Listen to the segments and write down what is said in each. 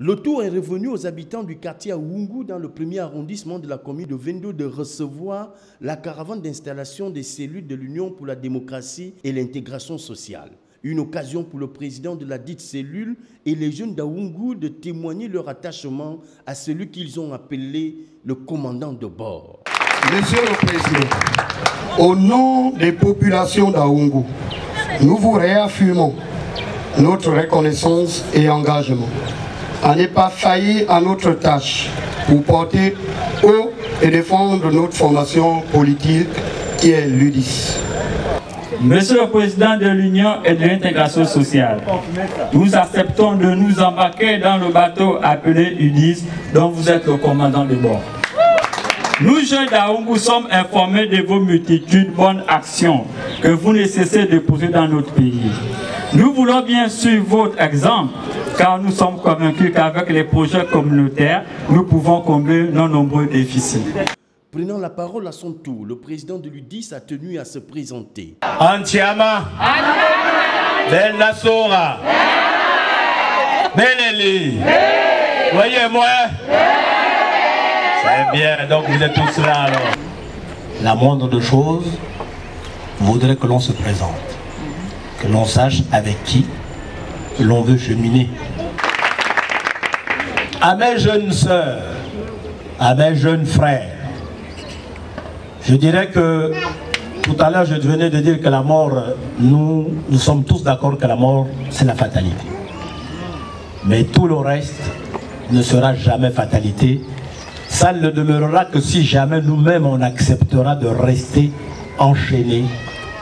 Le tour est revenu aux habitants du quartier Aoungu dans le premier arrondissement de la commune de Vendo de recevoir la caravane d'installation des cellules de l'Union pour la démocratie et l'intégration sociale. Une occasion pour le président de la dite cellule et les jeunes d'Aoungu de témoigner leur attachement à celui qu'ils ont appelé le commandant de bord. Monsieur le Président, au nom des populations d'Aoungu, nous vous réaffirmons notre reconnaissance et engagement à ne pas faillir à notre tâche pour porter haut et défendre notre formation politique qui est l'UDIS. Monsieur le Président de l'Union et de l'intégration sociale, nous acceptons de nous embarquer dans le bateau appelé UDIS dont vous êtes le commandant de bord. Nous, jeunes d'Aoungu, sommes informés de vos multitudes bonnes actions que vous ne cessez de poser dans notre pays. Nous voulons bien suivre votre exemple, car nous sommes convaincus qu'avec les projets communautaires, nous pouvons combler nos nombreux déficits. Prenant la parole à son tour, le président de l'UDIS a tenu à se présenter. Antiama, Ben Nassora, Beneli, voyez-moi, c'est bien, donc vous êtes tous là alors. La moindre de choses voudrait que l'on se présente, que l'on sache avec qui l'on veut cheminer. À mes jeunes sœurs, à mes jeunes frères, je dirais que tout à l'heure je venais de dire que la mort, nous, nous sommes tous d'accord que la mort c'est la fatalité. Mais tout le reste ne sera jamais fatalité. Ça ne demeurera que si jamais nous-mêmes on acceptera de rester enchaînés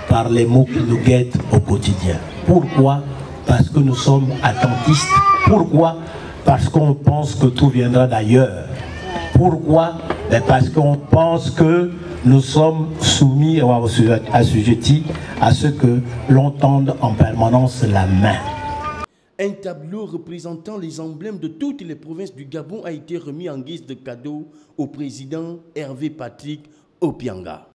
par les mots qui nous guettent au quotidien. Pourquoi? Parce que nous sommes attentistes. Pourquoi? Parce qu'on pense que tout viendra d'ailleurs. Pourquoi? Ben Parce qu'on pense que nous sommes soumis ou assujettis à ce que l'on tende en permanence la main. Un tableau représentant les emblèmes de toutes les provinces du Gabon a été remis en guise de cadeau au président Hervé Patrick Opianga.